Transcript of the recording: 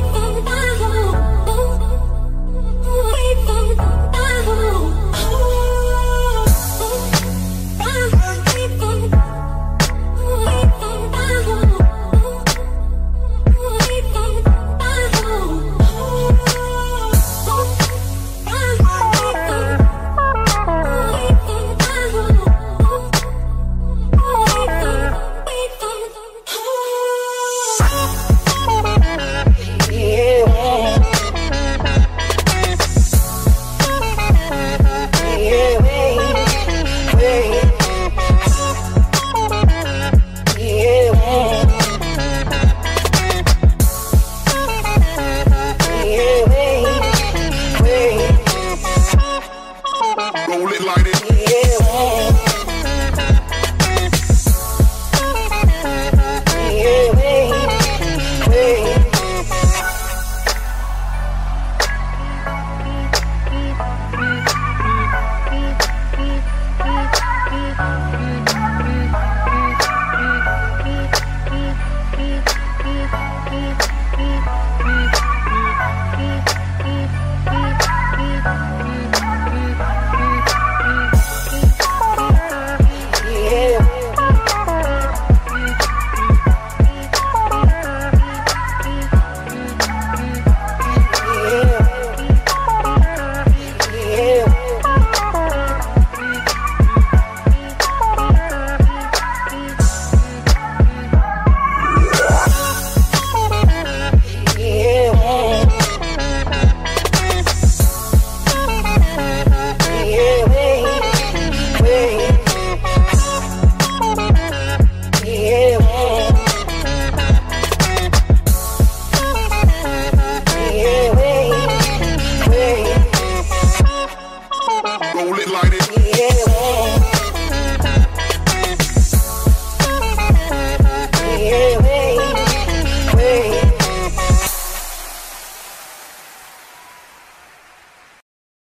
Yeah,